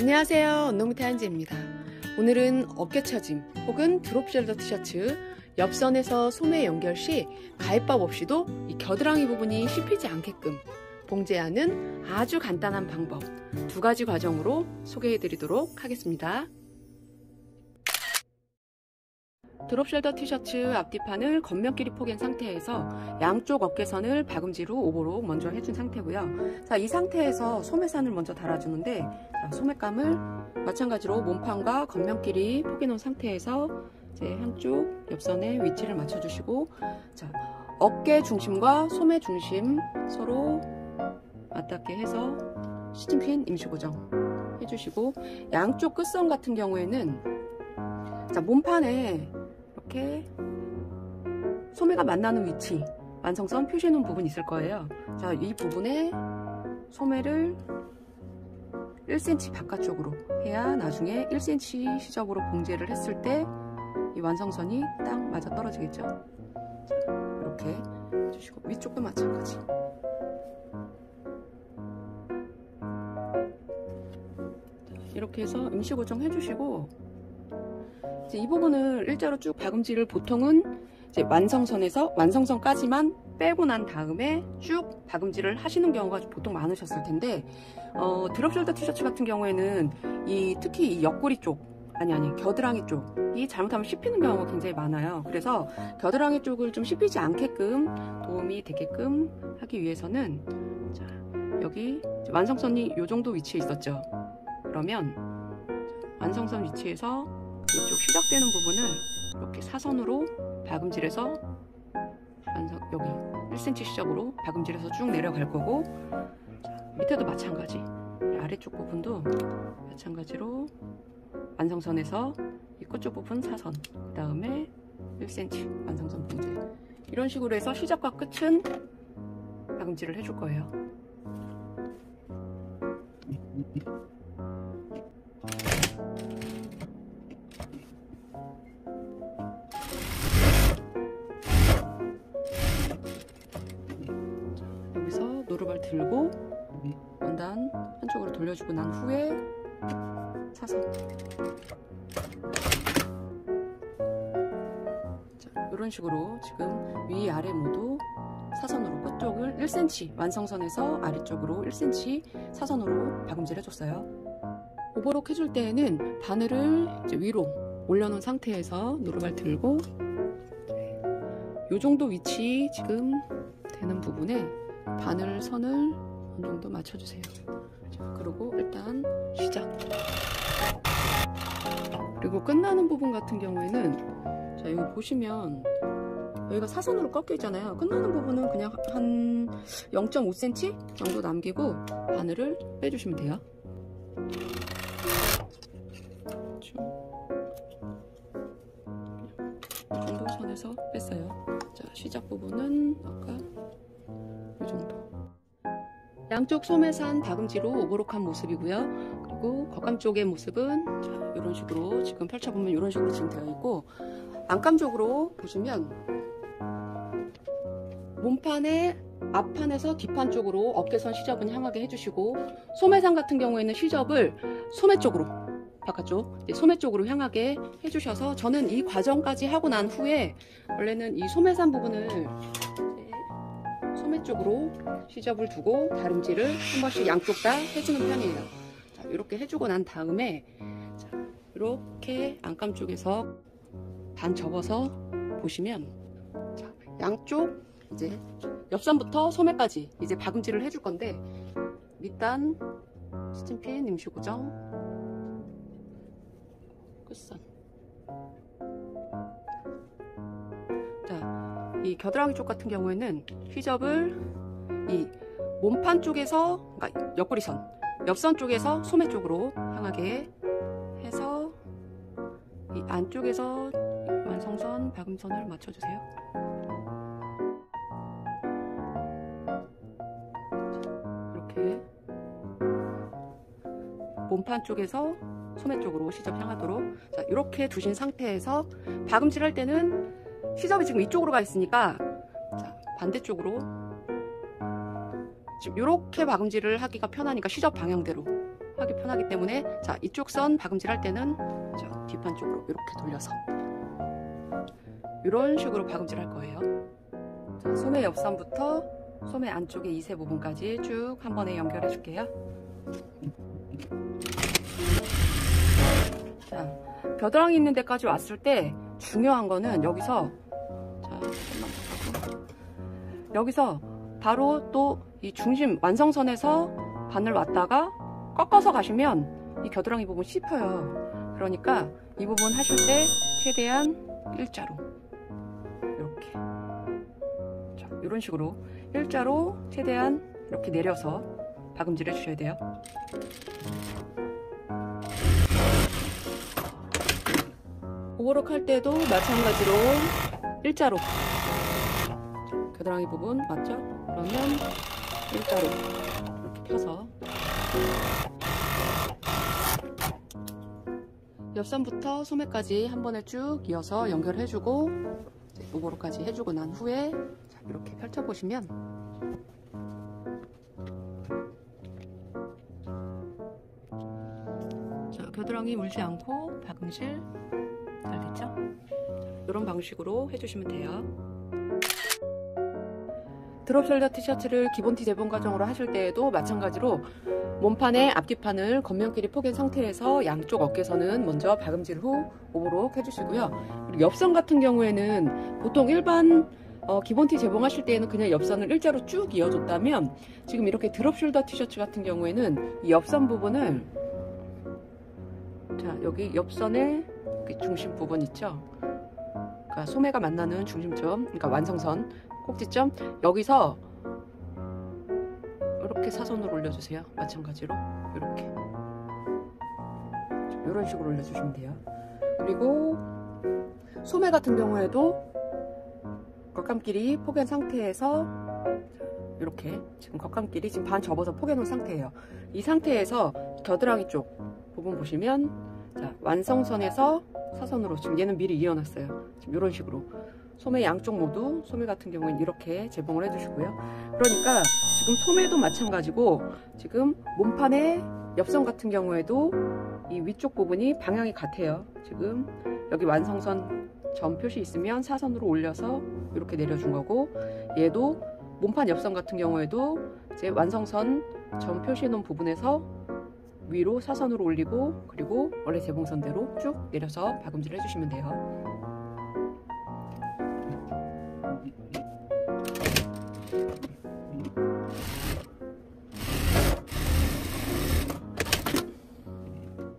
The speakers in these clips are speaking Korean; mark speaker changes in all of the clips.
Speaker 1: 안녕하세요. 언노무 태 한지입니다. 오늘은 어깨 처짐 혹은 드롭숄더 티셔츠 옆선에서 소매 연결 시 가위밥 없이도 이 겨드랑이 부분이 씹히지 않게끔 봉제하는 아주 간단한 방법 두 가지 과정으로 소개해 드리도록 하겠습니다. 드롭숄더 티셔츠 앞뒤판을 겉면끼리 포갠 상태에서 양쪽 어깨선을 박음질 오버록 먼저 해준 상태고요. 자, 이 상태에서 소매산을 먼저 달아주는데 자, 소매감을 마찬가지로 몸판과 겉면끼리 포개놓은 상태에서 이제 한쪽 옆선에 위치를 맞춰주시고 자, 어깨 중심과 소매 중심 서로 맞닿게 해서 시침핀 임시 고정 해주시고 양쪽 끝선 같은 경우에는 자, 몸판에 이렇게 소매가 만나는 위치 완성선 표시해 놓은 부분이 있을 거예요. 자, 이 부분에 소매를 1cm 바깥쪽으로 해야 나중에 1cm 시접으로 봉제를 했을 때 이 완성선이 딱 맞아 떨어지겠죠? 자, 이렇게 해주시고 위쪽도 마찬가지. 이렇게 해서 임시 고정 해 주시고 이 부분을 일자로 쭉 박음질을 보통은 이제 완성선에서 완성선까지만 빼고 난 다음에 쭉 박음질을 하시는 경우가 보통 많으셨을 텐데 어, 드롭숄더 티셔츠 같은 경우에는 이 특히 이 옆구리 쪽 아니 아니 겨드랑이 쪽이 잘못하면 씹히는 경우가 굉장히 많아요. 그래서 겨드랑이 쪽을 좀 씹히지 않게끔 도움이 되게끔 하기 위해서는 자, 여기 완성선이 이 정도 위치에 있었죠. 그러면 완성선 위치에서 이쪽 시작되는 부분을 이렇게 사선으로 박음질해서 여기 1cm 시작으로 박음질해서 쭉 내려갈 거고 자, 밑에도 마찬가지. 아래쪽 부분도 마찬가지로 완성선에서 이 끝쪽 부분 사선 그 다음에 1cm 완성선 봉제 이런 식으로 해서 시작과 끝은 박음질을 해줄 거예요 들고 원단 한쪽으로 돌려주고 난 후에 사선. 자, 이런 식으로 지금 위 아래 모두 사선으로 끝쪽을 1cm 완성선에서 아래쪽으로 1cm 사선으로 박음질 해줬어요. 오버록 해줄 때에는 바늘을 위로 올려놓은 상태에서 노루발 들고 이 정도 위치 지금 되는 부분에 바늘 선을 어느 정도 맞춰주세요. 자, 그리고 일단 시작. 그리고 끝나는 부분 같은 경우에는 자, 여기 보시면 여기가 사선으로 꺾여 있잖아요. 끝나는 부분은 그냥 한 0.5cm 정도 남기고 바늘을 빼주시면 돼요. 이 정도 선에서 뺐어요. 자, 시작 부분은 아까 양쪽 소매산 다금지로 오버록한 모습이고요. 그리고 겉감 쪽의 모습은 자, 이런 식으로 지금 펼쳐보면 이런 식으로 지금 되어 있고 안감 쪽으로 보시면 몸판의 앞판에서 뒷판 쪽으로 어깨선 시접은 향하게 해주시고 소매산 같은 경우에는 시접을 소매 쪽으로 바깥쪽 소매 쪽으로 향하게 해주셔서 저는 이 과정까지 하고 난 후에 원래는 이 소매산 부분을 소매 쪽으로 시접을 두고 다림질을 한 번씩 양쪽 다 해주는 편이에요. 자, 이렇게 해주고 난 다음에 자, 이렇게 안감 쪽에서 반 접어서 보시면 자, 양쪽 이제 옆선부터 소매까지 이제 박음질을 해줄 건데 밑단 스팀핀 임시 고정 끝선 이 겨드랑이 쪽 같은 경우에는 휘접을 이 몸판 쪽에서 그러니까 옆구리선 옆선 쪽에서 소매 쪽으로 향하게 해서 이 안쪽에서 완성선 박음선을 맞춰주세요. 이렇게 몸판 쪽에서 소매 쪽으로 시접 향하도록 자, 이렇게 두신 상태에서 박음질 할 때는 시접이 지금 이쪽으로 가 있으니까 자, 반대쪽으로 지금 이렇게 박음질을 하기가 편하니까 시접 방향대로 하기 편하기 때문에 자 이쪽 선 박음질 할 때는 자 뒷판 쪽으로 이렇게 돌려서 이런 식으로 박음질 할 거예요. 자, 소매 옆선부터 소매 안쪽의 이세 부분까지 쭉 한 번에 연결해 줄게요. 자 겨드랑이 있는 데까지 왔을 때 중요한 거는 여기서 자 여기서 바로 또 이 중심 완성선에서 바늘 왔다가 꺾어서 가시면 이 겨드랑이 부분 씹혀요. 그러니까 이 부분 하실 때 최대한 일자로 이렇게. 자, 이런 식으로 일자로 최대한 이렇게 내려서 박음질 해주셔야 돼요. 오버록 할 때도 마찬가지로 일자로 겨드랑이 부분 맞죠? 그러면 일자로 이렇게 펴서 옆선부터 소매까지 한 번에 쭉 이어서 연결해주고 오버로까지 해주고 난 후에 이렇게 펼쳐보시면 자, 겨드랑이 물지 않고 박음질 잘 됐죠? 이런 방식으로 해주시면 돼요. 드롭 숄더 티셔츠를 기본티 재본 과정으로 하실 때에도 마찬가지로 몸판의 앞뒤판을 겉면끼리 포갠 상태에서 양쪽 어깨선은 먼저 박음질 후 오버록 해주시고요. 그리고 옆선 같은 경우에는 보통 일반 어, 기본티 재봉하실 때에는 그냥 옆선을 일자로 쭉 이어줬다면 지금 이렇게 드롭 숄더 티셔츠 같은 경우에는 이 옆선 부분을 자 여기 옆선의 중심 부분 있죠? 그러니까 소매가 만나는 중심점, 그러니까 완성선 꼭지점 여기서 이렇게 사선으로 올려주세요. 마찬가지로 이렇게 이런 식으로 올려주시면 돼요. 그리고 소매 같은 경우에도 겉감끼리 포갠 상태에서 이렇게 지금 겉감끼리 지금 반 접어서 포개놓은 상태예요. 이 상태에서 겨드랑이 쪽 부분 보시면 자, 완성선에서 사선으로 지금 얘는 미리 이어놨어요. 지금 이런 식으로 소매 양쪽 모두 소매 같은 경우는 이렇게 재봉을 해주시고요. 그러니까 지금 소매도 마찬가지고 지금 몸판의 옆선 같은 경우에도 이 위쪽 부분이 방향이 같아요. 지금 여기 완성선 점 표시 있으면 사선으로 올려서 이렇게 내려준 거고 얘도 몸판 옆선 같은 경우에도 이제 완성선 점 표시해 놓은 부분에서 위로 사선으로 올리고 그리고 원래 재봉선대로 쭉 내려서 박음질 해주시면 돼요.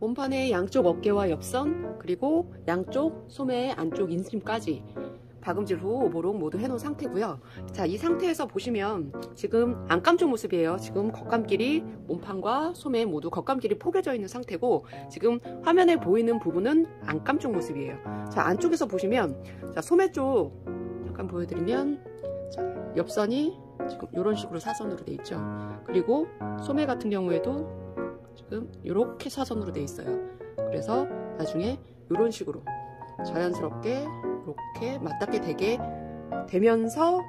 Speaker 1: 몸판의 양쪽 어깨와 옆선 그리고 양쪽 소매 안쪽 인심까지 박음질 후 오보록 모두 해놓은 상태고요. 자, 이 상태에서 보시면 지금 안감쪽 모습이에요. 지금 겉감길이 몸판과 소매 모두 겉감길이 포개져 있는 상태고 지금 화면에 보이는 부분은 안감쪽 모습이에요. 자, 안쪽에서 보시면 자, 소매 쪽 잠깐 보여드리면 자, 옆선이 지금 이런 식으로 사선으로 돼 있죠. 그리고 소매 같은 경우에도 지금 이렇게 사선으로 돼 있어요. 그래서 나중에 이런 식으로 자연스럽게 이렇게 맞닿게 되게 되면서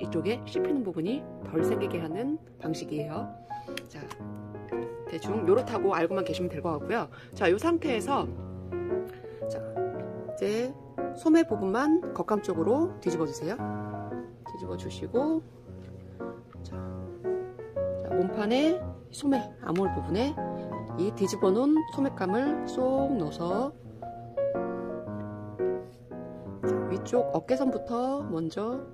Speaker 1: 이쪽에 씹히는 부분이 덜 생기게 하는 방식이에요. 자, 대충 요렇다고 알고만 계시면 될 것 같고요. 자, 이 상태에서 자, 이제 소매 부분만 겉감 쪽으로 뒤집어 주세요. 뒤집어 주시고 자, 자 몸판에 소매 암홀 부분에 이 뒤집어 놓은 소매감을 쏙 넣어서 위쪽 어깨선부터 먼저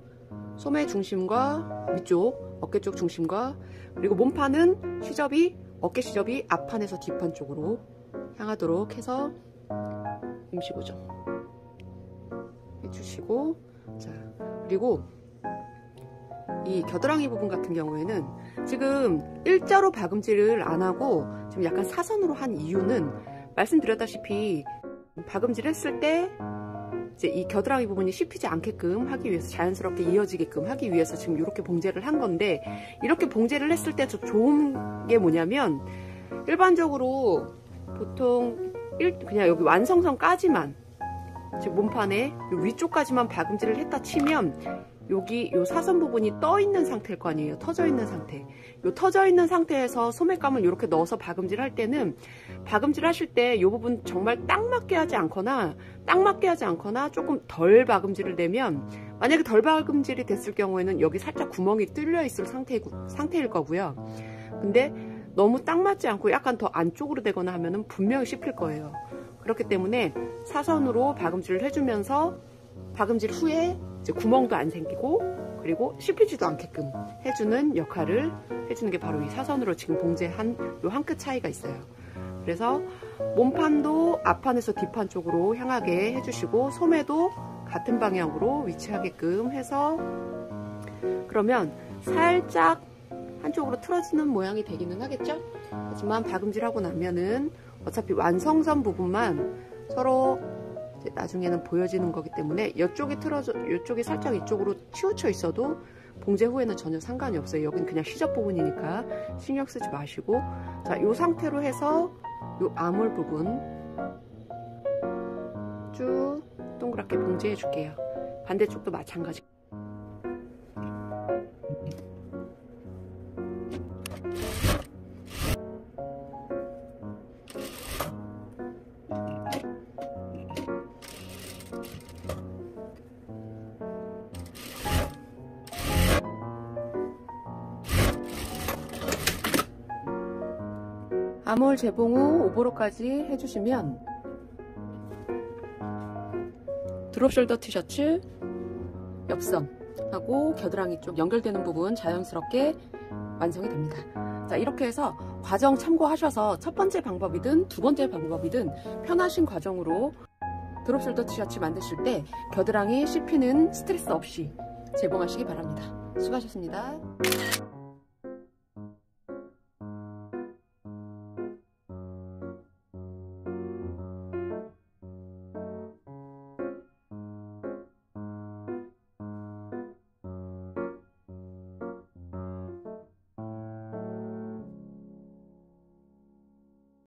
Speaker 1: 소매 중심과 위쪽 어깨 쪽 중심과 그리고 몸판은 시접이 어깨 시접이 앞판에서 뒷판 쪽으로 향하도록 해서 임시 고정 해주시고 자 그리고 이 겨드랑이 부분 같은 경우에는 지금 일자로 박음질을 안 하고 지금 약간 사선으로 한 이유는 말씀드렸다시피 박음질 했을 때 이제 이 겨드랑이 부분이 씹히지 않게끔 하기 위해서 자연스럽게 이어지게끔 하기 위해서 지금 이렇게 봉제를 한 건데 이렇게 봉제를 했을 때더 좋은 게 뭐냐면 일반적으로 보통 일, 그냥 여기 완성선까지만 지금 몸판에 위쪽까지만 박음질을 했다 치면 여기 요 사선 부분이 떠 있는 상태일 거 아니에요. 터져 있는 상태. 요 터져 있는 상태에서 소매감을 이렇게 넣어서 박음질 할 때는 박음질 하실 때 요 부분 정말 딱 맞게 하지 않거나 딱 맞게 하지 않거나 조금 덜 박음질을 내면 만약에 덜 박음질이 됐을 경우에는 여기 살짝 구멍이 뚫려 있을 상태, 상태일 거고요. 근데 너무 딱 맞지 않고 약간 더 안쪽으로 되거나 하면은 분명히 씹힐 거예요. 그렇기 때문에 사선으로 박음질을 해주면서 박음질 후에 이제 구멍도 안 생기고 그리고 씹히지도 않게끔 해주는 역할을 해주는 게 바로 이 사선으로 지금 봉제한 요 한 끗 차이가 있어요. 그래서 몸판도 앞판에서 뒷판 쪽으로 향하게 해주시고 소매도 같은 방향으로 위치하게끔 해서 그러면 살짝 한쪽으로 틀어지는 모양이 되기는 하겠죠? 하지만 박음질하고 나면은 어차피 완성선 부분만 서로 나중에는 보여지는 거기 때문에 이쪽이 틀어져 이쪽이 살짝 이쪽으로 치우쳐 있어도 봉제 후에는 전혀 상관이 없어요. 여긴 그냥 시접 부분이니까 신경 쓰지 마시고 자, 이 상태로 해서 이 아몰 부분 쭉 동그랗게 봉제해 줄게요. 반대쪽도 마찬가지. 암홀 재봉 후 오버로까지 해주시면 드롭숄더 티셔츠 옆선하고 겨드랑이 쪽 연결되는 부분 자연스럽게 완성이 됩니다. 자 이렇게 해서 과정 참고하셔서 첫 번째 방법이든 두 번째 방법이든 편하신 과정으로 드롭숄더 티셔츠 만드실 때 겨드랑이 씹히는 스트레스 없이 재봉하시기 바랍니다. 수고하셨습니다.